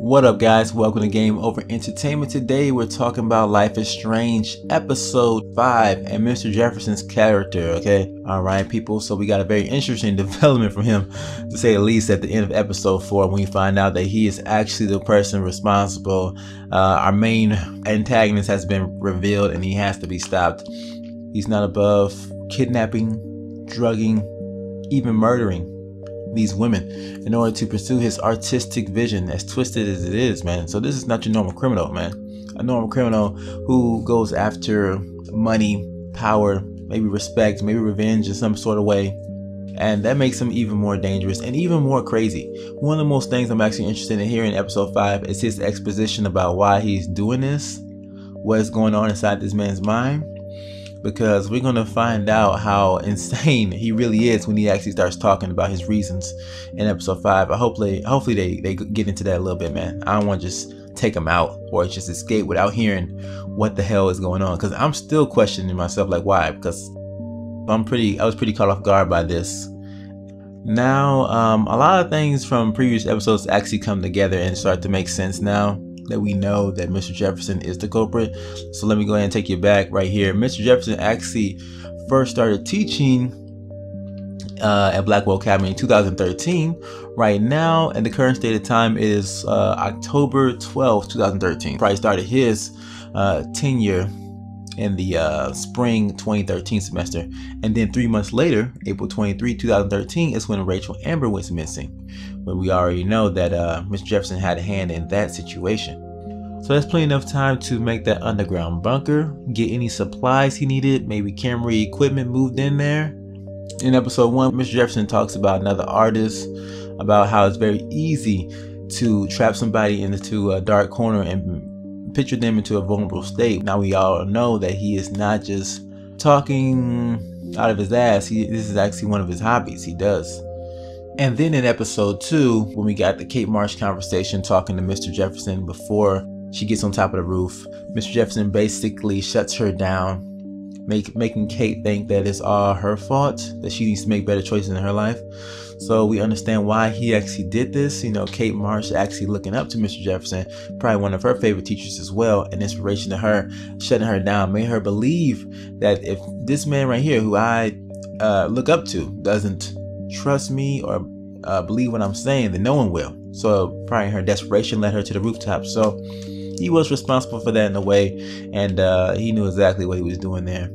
What up, guys? Welcome to Game Over Entertainment. Today, we're talking about Life is Strange, episode 5, and Mr. Jefferson's character. Okay, all right, people. So, we got a very interesting development from him, to say the least, at the end of episode 4 when we find out that he is actually the person responsible. Uh, our main antagonist has been revealed and he has to be stopped. He's not above kidnapping, drugging, even murdering these women in order to pursue his artistic vision, as twisted as it is, man. So this is not your normal criminal, man. A normal criminal who goes after money, power, maybe respect, maybe revenge in some sort of way. And that makes him even more dangerous and even more crazy. One of the most things I'm actually interested in hearing in episode 5 is his exposition about why he's doing this, what's going on inside this man's mind, because we're gonna find out how insane he really is when he actually starts talking about his reasons in episode five. Hopefully, hopefully they they get into that a little bit, man. I don't want to just take him out or just escape without hearing what the hell is going on. Because I'm still questioning myself, like why? Because I'm pretty, I was pretty caught off guard by this. Now, um, a lot of things from previous episodes actually come together and start to make sense now that we know that Mr. Jefferson is the culprit. So let me go ahead and take you back right here. Mr. Jefferson actually first started teaching uh, at Blackwell Academy in 2013. Right now, at the current state of time, is uh, October 12, 2013. Probably started his uh, tenure in the uh, spring 2013 semester. And then three months later, April 23, 2013, is when Rachel Amber was missing. When we already know that uh, Mr. Jefferson had a hand in that situation. So that's plenty enough time to make that underground bunker, get any supplies he needed, maybe camera equipment moved in there. In episode one, Mr. Jefferson talks about another artist, about how it's very easy to trap somebody into a dark corner and picture them into a vulnerable state. Now we all know that he is not just talking out of his ass. He, this is actually one of his hobbies. He does. And then in episode two, when we got the Kate Marsh conversation talking to Mr. Jefferson before she gets on top of the roof, Mr. Jefferson basically shuts her down, make, making Kate think that it's all her fault, that she needs to make better choices in her life. So we understand why he actually did this. You know, Kate Marsh actually looking up to Mr. Jefferson, probably one of her favorite teachers as well, an inspiration to her, shutting her down, made her believe that if this man right here, who I uh, look up to, doesn't trust me or uh, believe what I'm saying, then no one will. So probably her desperation led her to the rooftop. So he was responsible for that in a way, and uh, he knew exactly what he was doing there.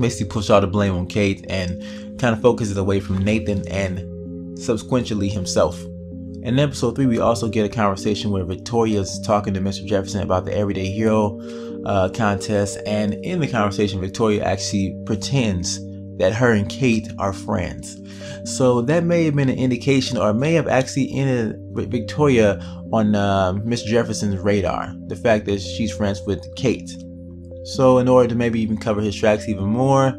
Basically, pushed all the blame on Kate and kind of focuses away from Nathan and subsequently himself. In episode 3, we also get a conversation where Victoria's talking to Mr. Jefferson about the Everyday Hero uh, contest, and in the conversation, Victoria actually pretends that her and Kate are friends. So that may have been an indication, or may have actually ended Victoria on uh. Jefferson's radar. The fact that she's friends with Kate. So in order to maybe even cover his tracks even more,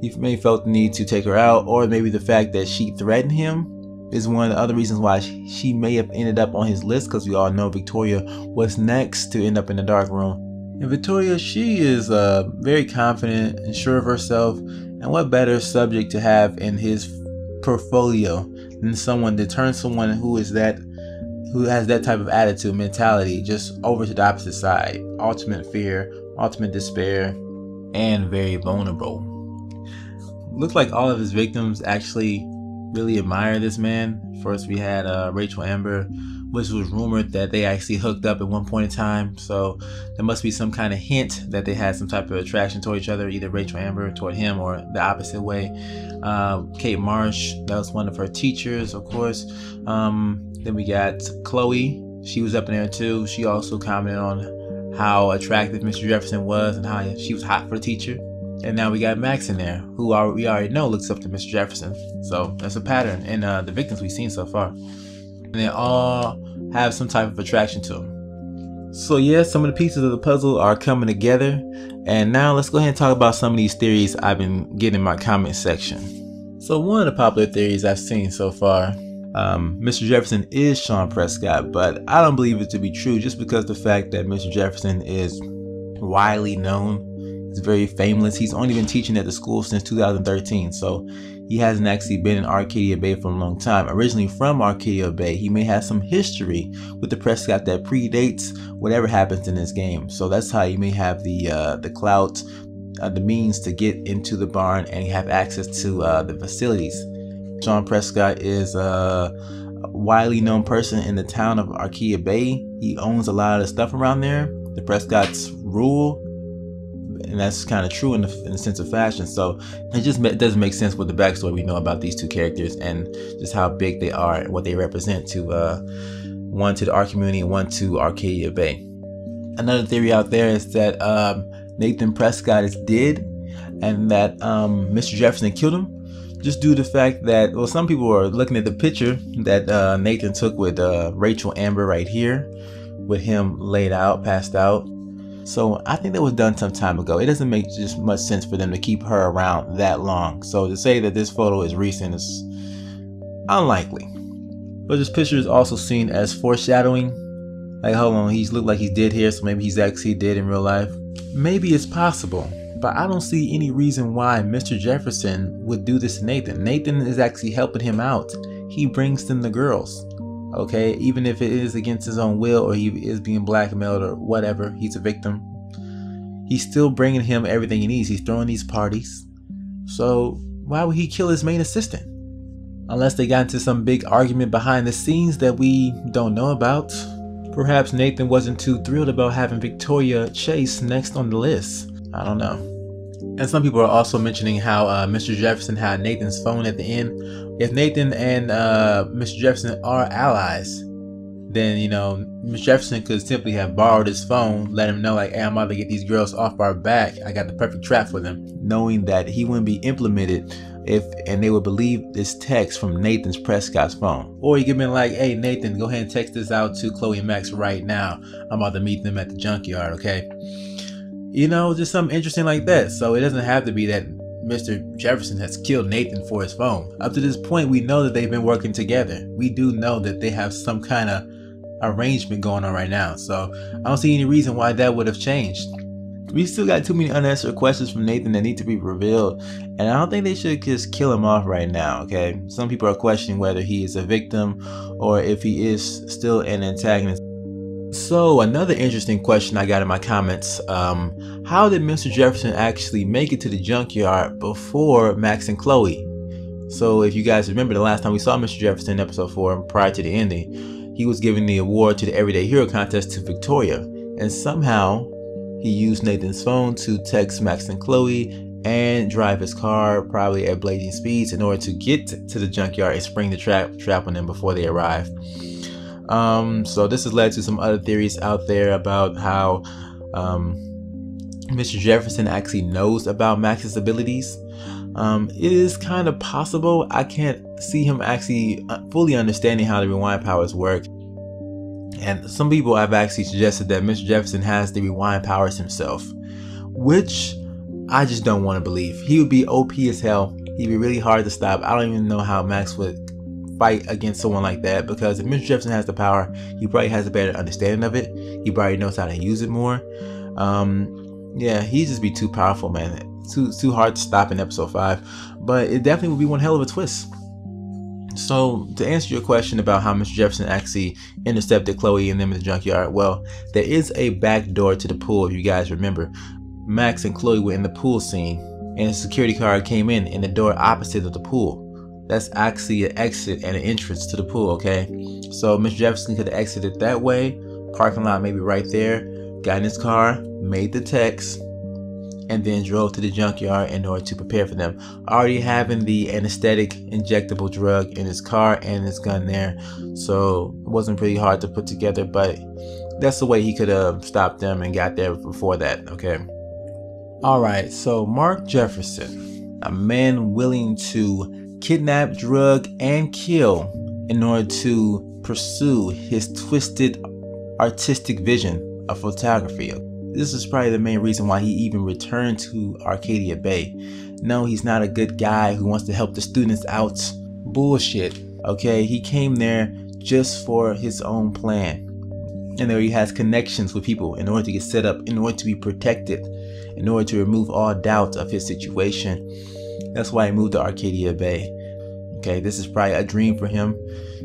he may felt the need to take her out, or maybe the fact that she threatened him is one of the other reasons why she may have ended up on his list because we all know Victoria was next to end up in the dark room. And Victoria, she is uh, very confident and sure of herself, and what better subject to have in his portfolio than someone to turn someone who is that who has that type of attitude mentality just over to the opposite side ultimate fear ultimate despair and very vulnerable looks like all of his victims actually really admire this man. First, we had uh, Rachel Amber, which was rumored that they actually hooked up at one point in time. So there must be some kind of hint that they had some type of attraction toward each other, either Rachel Amber toward him or the opposite way. Uh, Kate Marsh, that was one of her teachers, of course. Um, then we got Chloe. She was up in there too. She also commented on how attractive Mr. Jefferson was and how she was hot for the teacher. And now we got Max in there, who we already know looks up to Mr. Jefferson. So that's a pattern in uh, the victims we've seen so far. And they all have some type of attraction to him. So yeah, some of the pieces of the puzzle are coming together. And now let's go ahead and talk about some of these theories I've been getting in my comment section. So one of the popular theories I've seen so far, um, Mr. Jefferson is Sean Prescott, but I don't believe it to be true just because the fact that Mr. Jefferson is widely known He's very famous. He's only been teaching at the school since 2013, so he hasn't actually been in Arcadia Bay for a long time. Originally from Arcadia Bay, he may have some history with the Prescott that predates whatever happens in this game. So that's how you may have the uh, the clout, uh, the means to get into the barn and have access to uh, the facilities. Sean Prescott is a widely known person in the town of Arcadia Bay. He owns a lot of the stuff around there. The Prescotts rule and that's kind of true in the, in the sense of fashion. So it just doesn't make sense with the backstory we know about these two characters and just how big they are and what they represent to uh, one to the art community and one to Arcadia Bay. Another theory out there is that um, Nathan Prescott is dead and that um, Mr. Jefferson killed him just due to the fact that well some people are looking at the picture that uh, Nathan took with uh, Rachel Amber right here with him laid out passed out so I think that was done some time ago. It doesn't make just much sense for them to keep her around that long. So to say that this photo is recent is unlikely. But this picture is also seen as foreshadowing. Like, hold on, he's looked like he's dead here, so maybe he's actually dead in real life. Maybe it's possible, but I don't see any reason why Mr. Jefferson would do this to Nathan. Nathan is actually helping him out. He brings them the girls okay? Even if it is against his own will or he is being blackmailed or whatever he's a victim. He's still bringing him everything he needs. He's throwing these parties. So why would he kill his main assistant? Unless they got into some big argument behind the scenes that we don't know about. Perhaps nathan wasn't too thrilled about having victoria chase next on the list. I don't know and some people are also mentioning how uh, Mr. Jefferson had Nathan's phone at the end. If Nathan and uh, Mr. Jefferson are allies, then you know Mr. Jefferson could simply have borrowed his phone, let him know like, "Hey, I'm about to get these girls off our back. I got the perfect trap for them," knowing that he wouldn't be implemented if and they would believe this text from Nathan's Prescott's phone. Or he could been like, "Hey, Nathan, go ahead and text this out to Chloe and Max right now. I'm about to meet them at the junkyard, okay?" You know, just something interesting like that. So it doesn't have to be that Mr. Jefferson has killed Nathan for his phone. Up to this point, we know that they've been working together. We do know that they have some kind of arrangement going on right now. So I don't see any reason why that would have changed. We still got too many unanswered questions from Nathan that need to be revealed, and I don't think they should just kill him off right now, okay? Some people are questioning whether he is a victim or if he is still an antagonist. So another interesting question I got in my comments, um, how did Mr. Jefferson actually make it to the junkyard before Max and Chloe? So if you guys remember the last time we saw Mr. Jefferson in episode 4 prior to the ending, he was giving the award to the Everyday Hero contest to Victoria. And somehow he used Nathan's phone to text Max and Chloe and drive his car probably at blazing speeds in order to get to the junkyard and spring the trap trap on them before they arrive. Um, so this has led to some other theories out there about how um, Mr. Jefferson actually knows about Max's abilities. Um, it is kind of possible. I can't see him actually uh, fully understanding how the rewind powers work. And some people have actually suggested that Mr. Jefferson has the rewind powers himself, which I just don't want to believe. He would be OP as hell. He'd be really hard to stop. I don't even know how Max would fight against someone like that because if Mr. Jefferson has the power, he probably has a better understanding of it. He probably knows how to use it more. Um, yeah, he'd just be too powerful, man. Too too hard to stop in episode five, but it definitely would be one hell of a twist. So to answer your question about how Mr. Jefferson actually intercepted Chloe and them in the junkyard, well, there is a back door to the pool. If you guys remember, Max and Chloe were in the pool scene, and a security guard came in in the door opposite of the pool that's actually an exit and an entrance to the pool, okay? So Mr. Jefferson could have exited that way, parking lot maybe right there, got in his car, made the text, and then drove to the junkyard in order to prepare for them. Already having the anesthetic injectable drug in his car and his gun there, so it wasn't pretty hard to put together, but that's the way he could have um, stopped them and got there before that, okay? Alright, so Mark Jefferson, a man willing to kidnap, drug, and kill in order to pursue his twisted artistic vision of photography. This is probably the main reason why he even returned to Arcadia Bay. No, he's not a good guy who wants to help the students out. Bullshit. Okay, he came there just for his own plan. And there he has connections with people in order to get set up, in order to be protected, in order to remove all doubt of his situation That's why he moved to Arcadia Bay. Okay, this is probably a dream for him,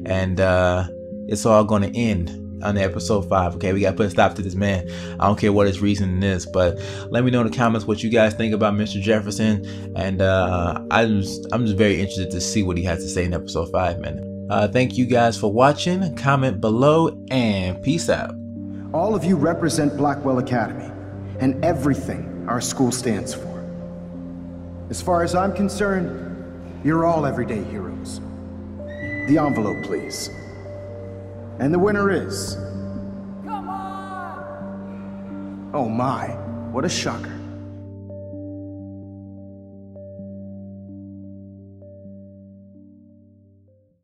and uh, it's all going to end on episode five. Okay, we got to put a stop to this man. I don't care what his reason is, but let me know in the comments what you guys think about Mr. Jefferson, and uh, I'm just, I'm just very interested to see what he has to say in episode five, man. Uh, thank you guys for watching. Comment below and peace out. All of you represent Blackwell Academy and everything our school stands for. As far as I'm concerned, you're all everyday heroes. The envelope, please. And the winner is... Come on! Oh my, what a shocker.